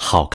好